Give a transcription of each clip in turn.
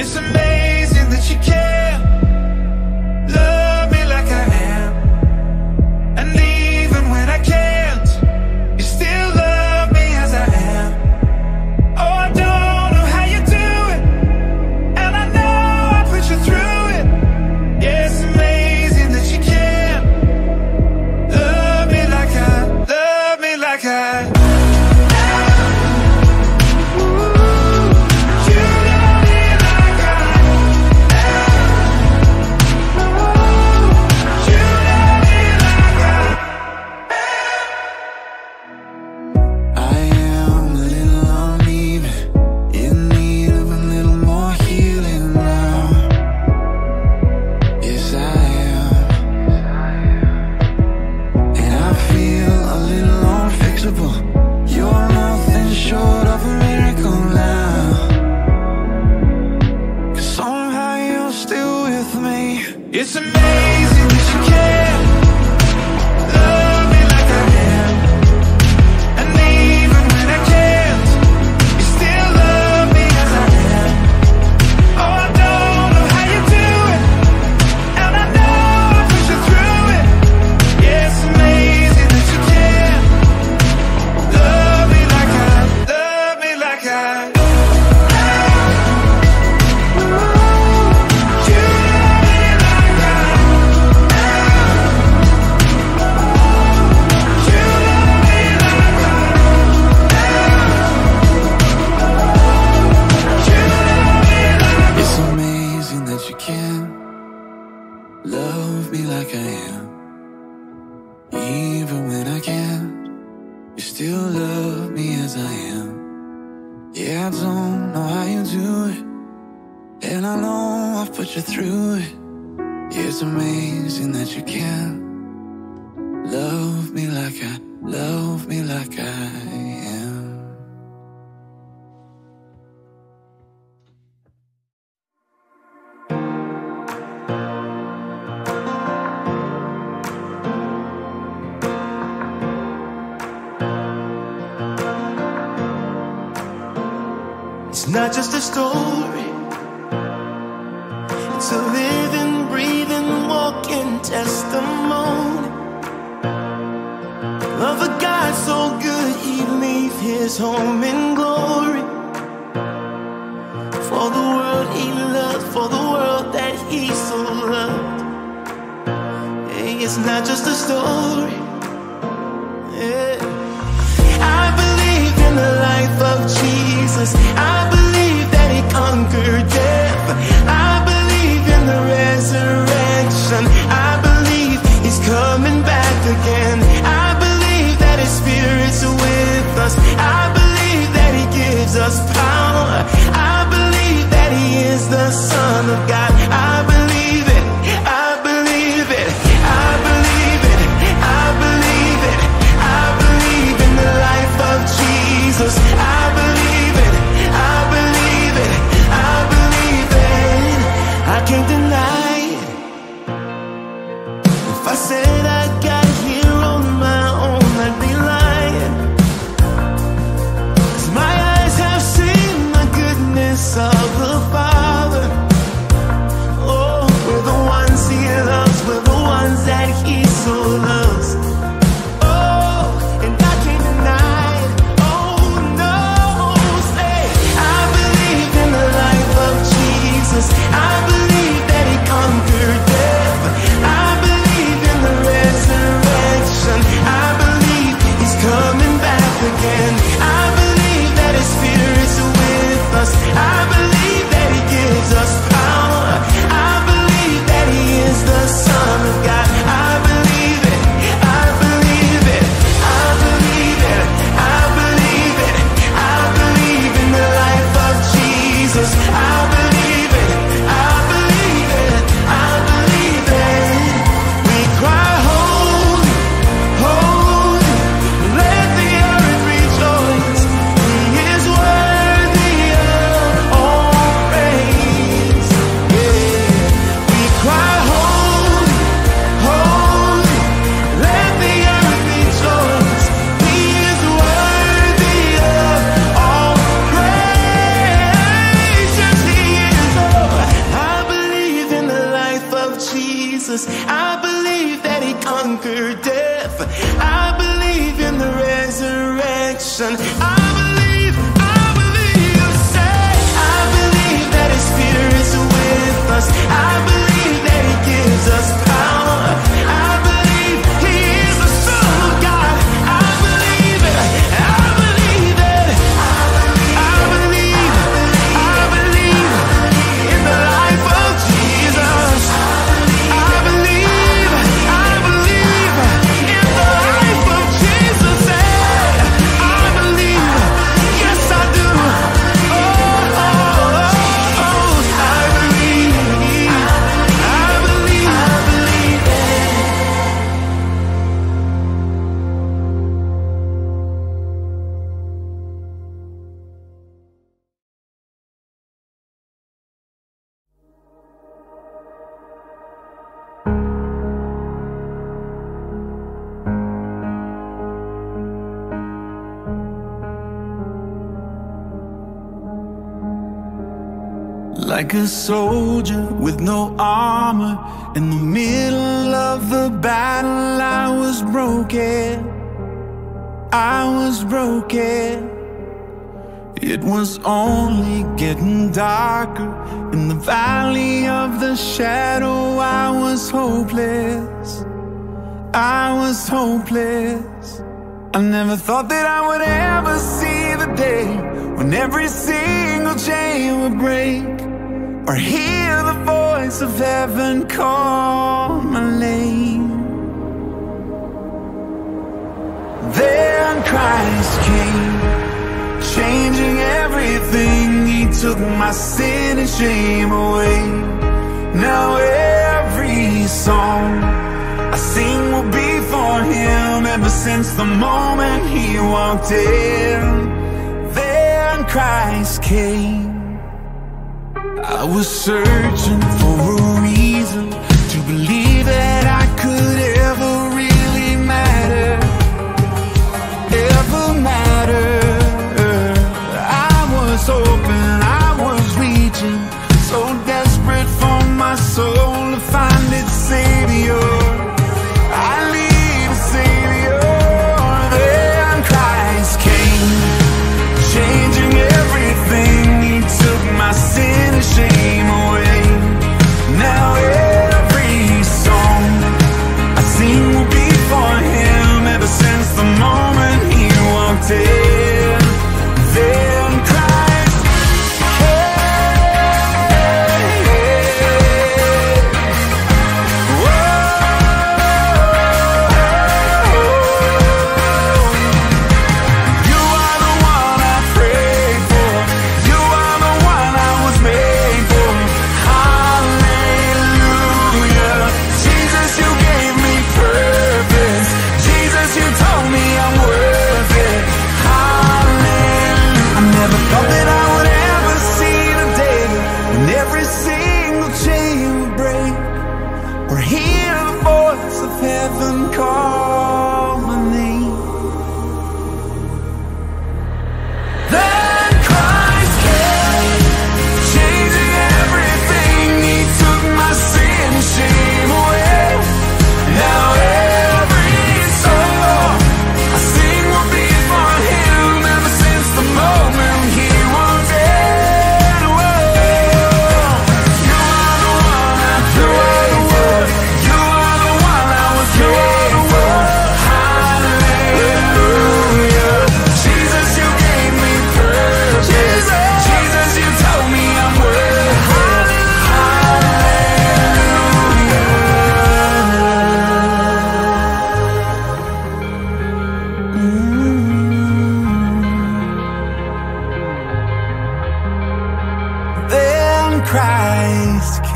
It's amazing that you came. still love me as I am. Yeah, I don't know how you do it. And I know I've put you through it. Yeah, it's amazing that you can. Love me like I, love me like I. It's not just a story. It's a living, breathing, walking testimony of a God so good he leave his home in glory. For the world he loved, for the world that he so loved. It's not just a story. faceless. I conquer death. I believe in the resurrection. Like a soldier with no armor. In the middle of the battle I was broken. I was broken. It was only getting darker. In the valley of the shadow I was hopeless. I was hopeless. I never thought that I would ever see the day When every single chain would break or hear the voice of heaven call my name. Then Christ came, changing everything. He took my sin and shame away. Now every song I sing will be for him ever since the moment he walked in. Then Christ came I was searching for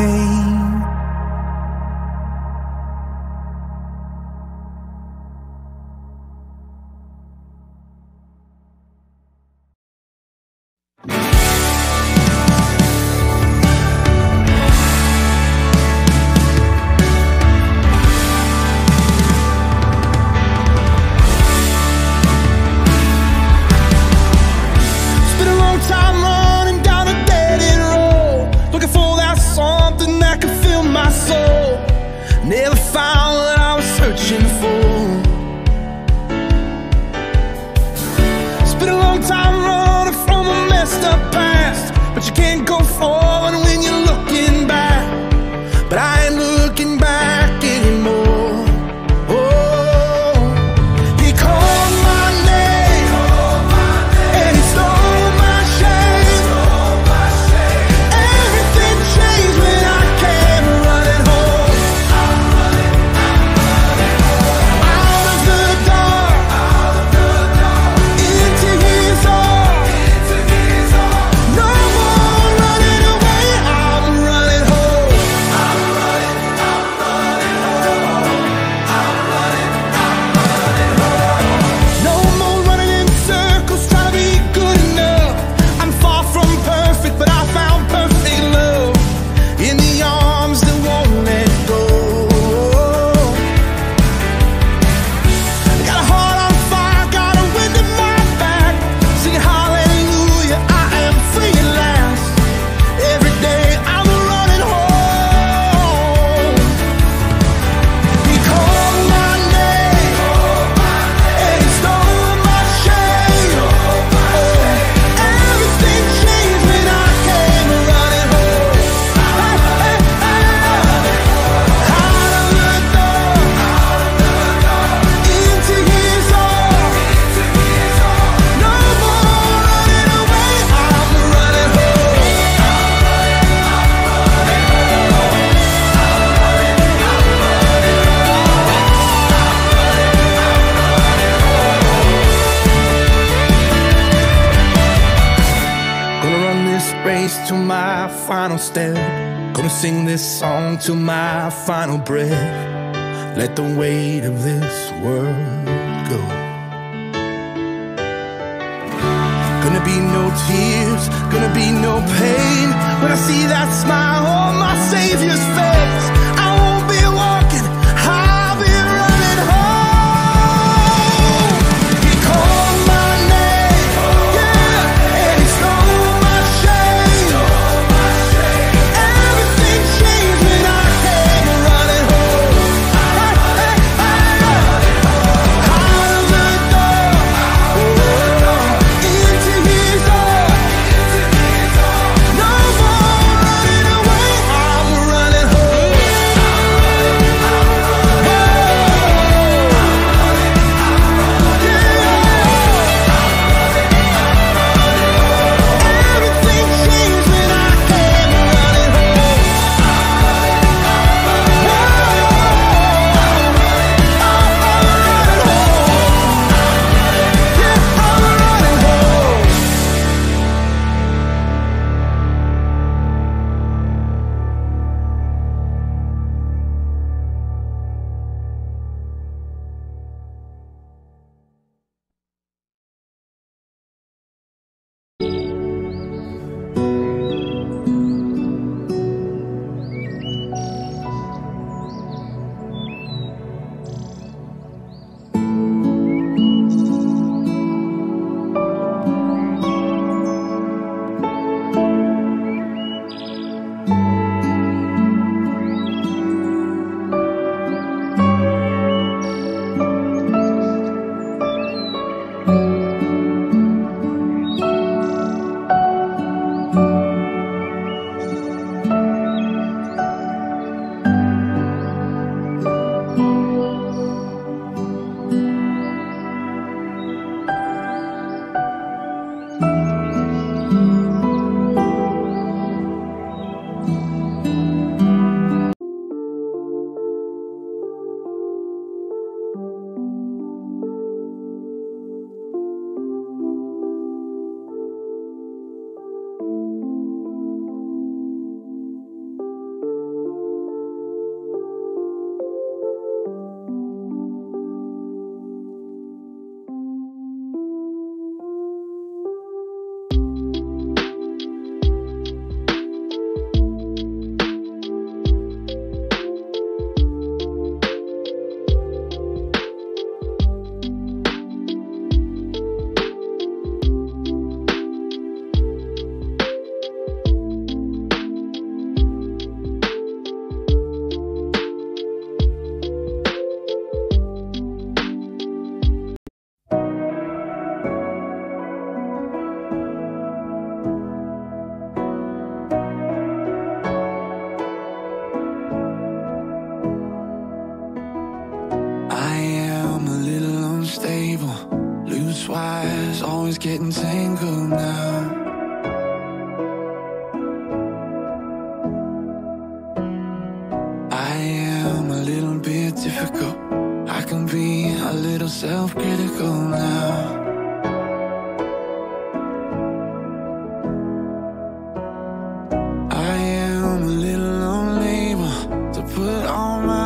okay final breath, let the weight of this world go. Gonna be no tears, gonna be no pain when I see that smile on my Savior's face.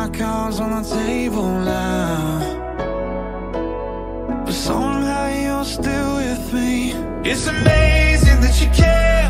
my cards on the table now. But somehow you're still with me. It's amazing that you care.